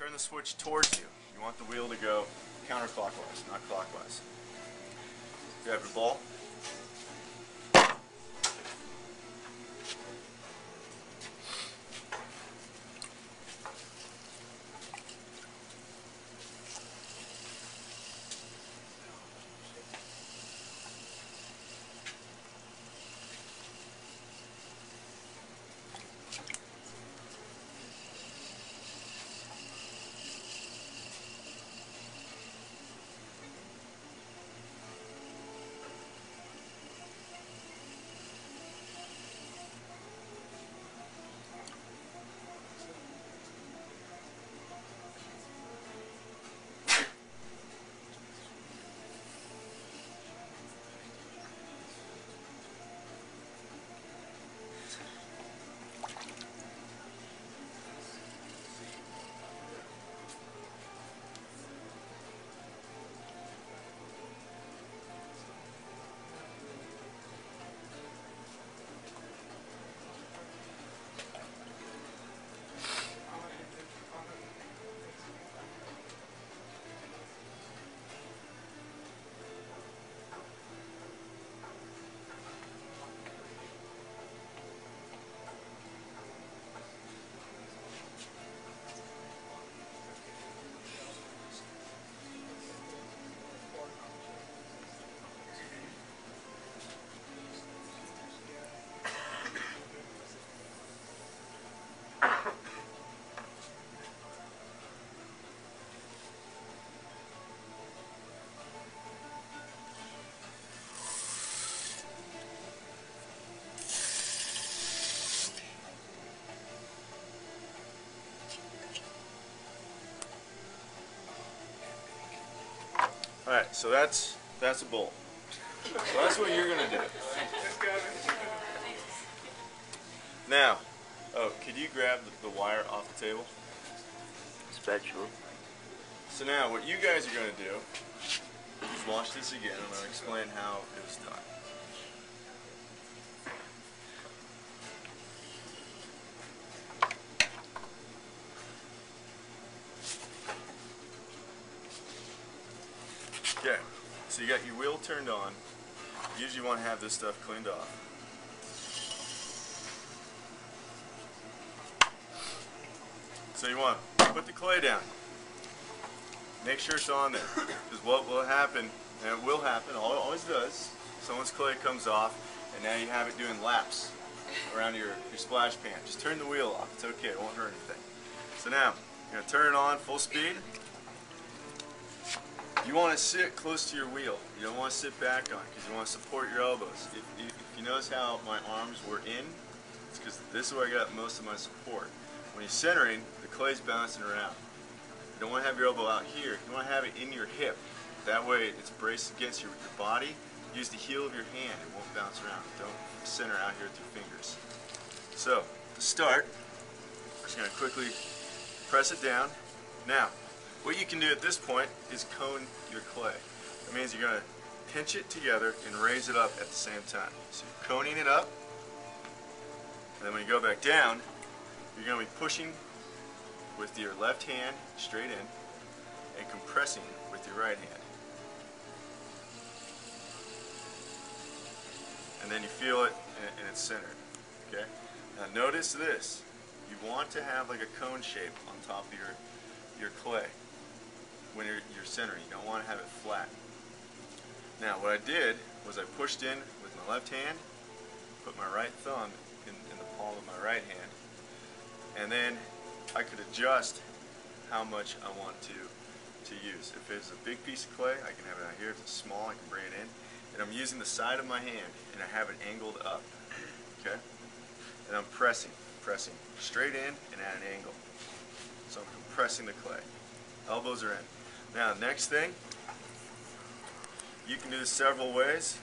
turn the switch towards you. You want the wheel to go counterclockwise, not clockwise. Grab your ball. So that's that's a bolt. So that's what you're gonna do. Now, oh, could you grab the, the wire off the table? Spatula. So now, what you guys are gonna do is watch this again, and I'll explain how it was done. Okay, so you got your wheel turned on. Usually want to have this stuff cleaned off. So you want to put the clay down. Make sure it's on there. Because what will happen, and it will happen, al- always does, someone's clay comes off, and now you have it doing laps around your, your splash pan. Just turn the wheel off. It's okay. It won't hurt anything. So now, you're going to turn it on full speed. You want to sit close to your wheel. You don't want to sit back on because you want to support your elbows. If, if, if you notice how my arms were in, it's because this is where I got most of my support. When you're centering, the clay's bouncing around. You don't want to have your elbow out here. You want to have it in your hip. That way it's braced against your, your body. Use the heel of your hand. It won't bounce around. Don't center out here with your fingers. So, to start, I'm just going to quickly press it down. Now, what you can do at this point is cone your clay. That means you're going to pinch it together and raise it up at the same time. So you're coning it up, and then when you go back down, you're going to be pushing with your left hand straight in and compressing with your right hand. And then you feel it and, it's centered. Okay? Now notice this. You want to have like a cone shape on top of your, your clay when you're, you're centering. You don't want to have it flat. Now what I did was I pushed in with my left hand, put my right thumb in, in the palm of my right hand, and then I could adjust how much I want to to use. If it's a big piece of clay, I can have it out here. If it's small, I can bring it in. And I'm using the side of my hand, and I have it angled up. Okay? And I'm pressing, pressing straight in and at an angle. So I'm compressing the clay. Elbows are in. Now, next thing, you can do this several ways.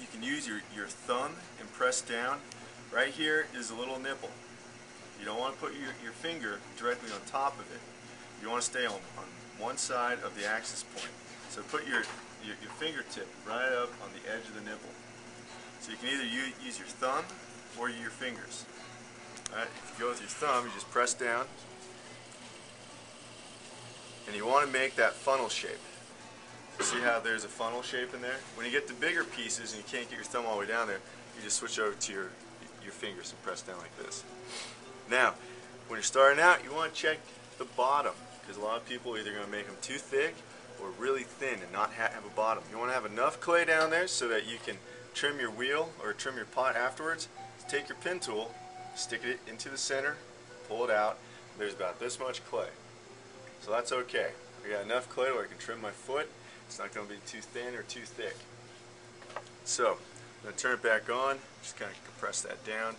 You can use your, your thumb and press down. Right here is a little nipple. You don't want to put your, your finger directly on top of it. You want to stay on, on one side of the axis point. So put your, your, your fingertip right up on the edge of the nipple. So you can either use, use your thumb or your fingers. Alright, if you go with your thumb, you just press down. And you want to make that funnel shape. See how there's a funnel shape in there? When you get the bigger pieces and you can't get your thumb all the way down there, you just switch over to your, your fingers and press down like this. Now, when you're starting out, you want to check the bottom because a lot of people are either going to make them too thick or really thin and not have a bottom. You want to have enough clay down there so that you can trim your wheel or trim your pot afterwards. Take your pin tool, stick it into the center, pull it out. There's about this much clay. So that's okay. I got enough clay where I can trim my foot. It's not going to be too thin or too thick. So, I'm going to turn it back on. Just kind of compress that down.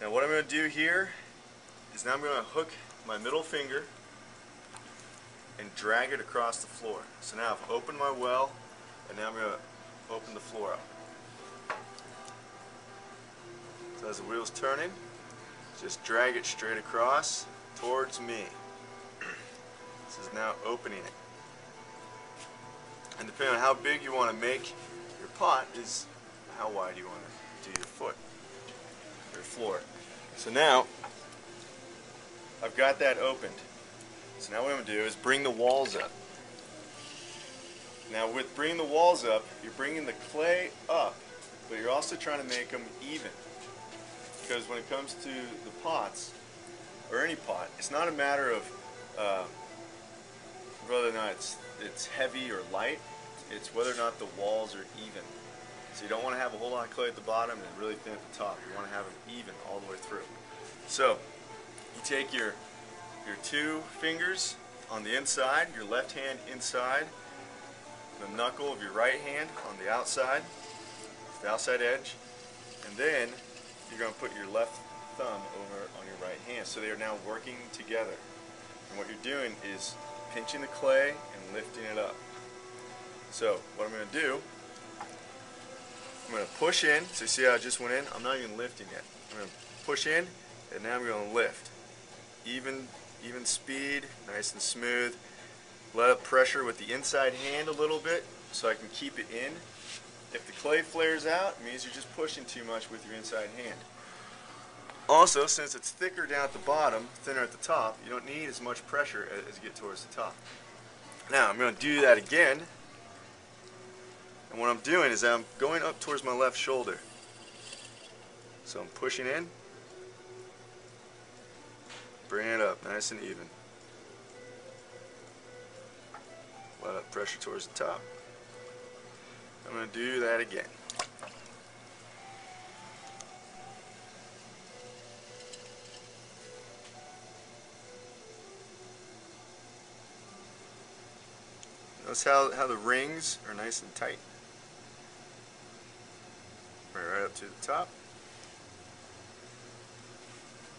Now what I'm going to do here is now I'm going to hook my middle finger and drag it across the floor. So now I've opened my well and now I'm going to open the floor up. So as the wheel's turning, just drag it straight across towards me. This is now opening it. And depending on how big you want to make your pot is how wide you want to do your foot, your floor. So now, I've got that opened. So now what I'm going to do is bring the walls up. Now with bringing the walls up, you're bringing the clay up, but you're also trying to make them even. Because when it comes to the pots, or any pot, it's not a matter of uh, whether or not it's, it's heavy or light, it's whether or not the walls are even. So you don't want to have a whole lot of clay at the bottom and really thin at the top. You want to have them even all the way through. So you take your, your two fingers on the inside, your left hand inside, the knuckle of your right hand on the outside, the outside edge, and then you're going to put your left thumb over on your right hand. So they are now working together. And what you're doing is pinching the clay and lifting it up. So what I'm going to do, I'm going to push in. So see how I just went in? I'm not even lifting yet. I'm going to push in and now I'm going to lift. Even, even speed, nice and smooth. Let up pressure with the inside hand a little bit so I can keep it in. If the clay flares out, it means you're just pushing too much with your inside hand. Also, since it's thicker down at the bottom, thinner at the top, you don't need as much pressure as you get towards the top. Now, I'm going to do that again. And what I'm doing is I'm going up towards my left shoulder. So I'm pushing in, bring it up nice and even. Let up pressure towards the top. I'm going to do that again. Notice how, how the rings are nice and tight. Right, up to the top.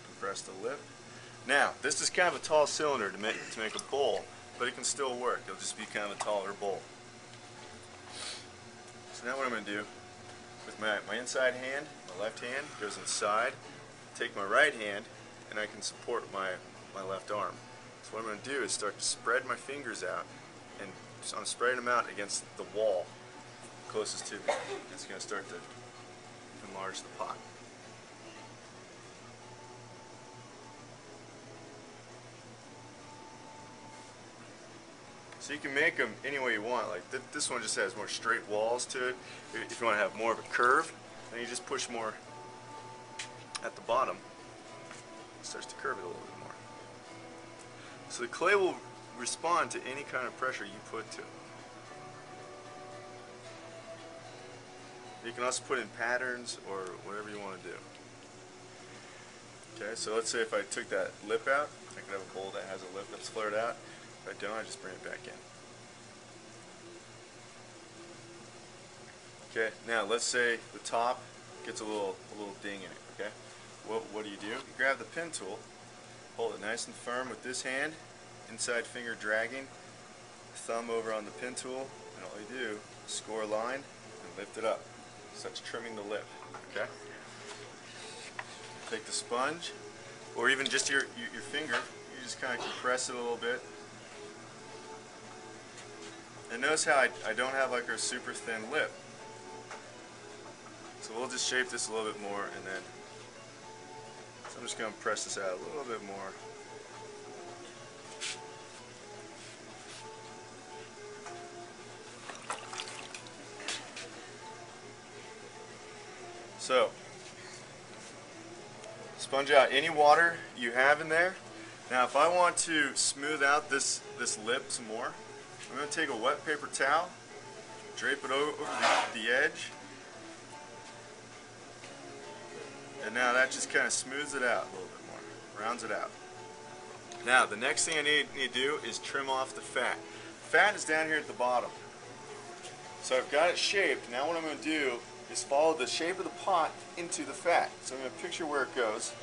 Compress the lip. Now, this is kind of a tall cylinder to make, to make a bowl, but it can still work. It'll just be kind of a taller bowl. So now what I'm going to do, with my, my inside hand, my left hand goes inside, take my right hand, and I can support my, my left arm. So what I'm going to do is start to spread my fingers out and so I'm spraying them out against the wall closest to me. It's going to start to enlarge the pot. So you can make them any way you want. Like th this one just has more straight walls to it. If you want to have more of a curve, then you just push more at the bottom. It starts to curve it a little bit more. So the clay will respond to any kind of pressure you put to it. You can also put in patterns or whatever you want to do. Okay, so let's say if I took that lip out, I could have a bowl that has a lip that's flared out. If I don't, I just bring it back in. Okay, now let's say the top gets a little a little ding in it, okay? What, what do you do? You grab the pin tool, hold it nice and firm with this hand, inside finger dragging, thumb over on the pin tool, and all you do is score a line and lift it up. So that's trimming the lip, okay? Take the sponge, or even just your, your, your finger, you just kind of compress it a little bit. And notice how I, I don't have like a super thin lip. So we'll just shape this a little bit more and then, so I'm just going to press this out a little bit more. So, sponge out any water you have in there. Now, if I want to smooth out this, this lip some more, I'm going to take a wet paper towel, drape it over, the, the edge, and now that just kind of smooths it out a little bit more, rounds it out. Now, the next thing I need, need to do is trim off the fat. Fat is down here at the bottom. So I've got it shaped. Now what I'm going to do is follow the shape of the pot into the fat. So I'm going to picture where it goes.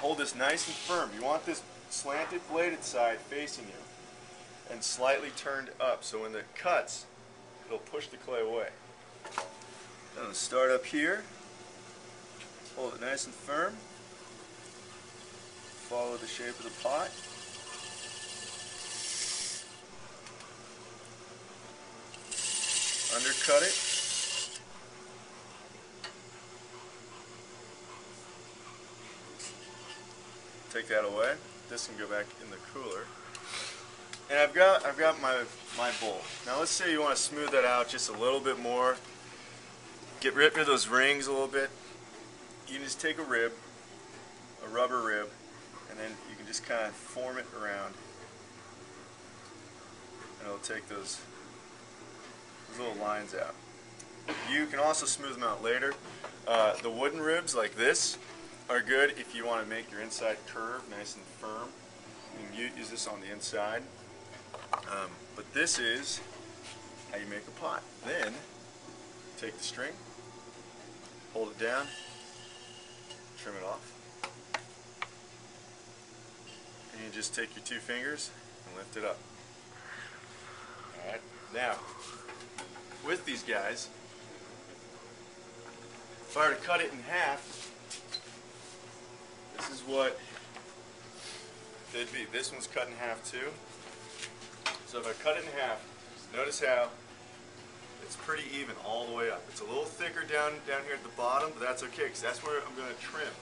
Hold this nice and firm. You want this slanted bladed side facing you and slightly turned up so when it cuts, it'll push the clay away. I'm going to start up here. Hold it nice and firm. Follow the shape of the pot. Undercut it. Take that away. This can go back in the cooler. And I've got I've got my my bowl. Now let's say you want to smooth that out just a little bit more. Get rid of those rings a little bit. You can just take a rib, a rubber rib, and then you can just kind of form it around. And it'll take those, those little lines out. You can also smooth them out later. Uh, the wooden ribs like this are good if you want to make your inside curve nice and firm. You can use this on the inside. Um, but this is how you make a pot. Then take the string, hold it down, trim it off. And you just take your two fingers and lift it up. Alright, now, with these guys, if I were to cut it in half, this is what they'd be. This one's cut in half too. So if I cut it in half, notice how it's pretty even all the way up. It's a little thicker down down here at the bottom, but that's okay because that's where I'm going to trim.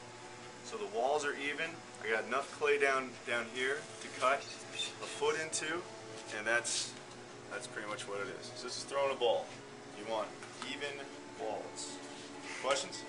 So the walls are even. I got enough clay down down here to cut a foot into, and that's that's pretty much what it is. So this is throwing a ball. You want even walls. Questions?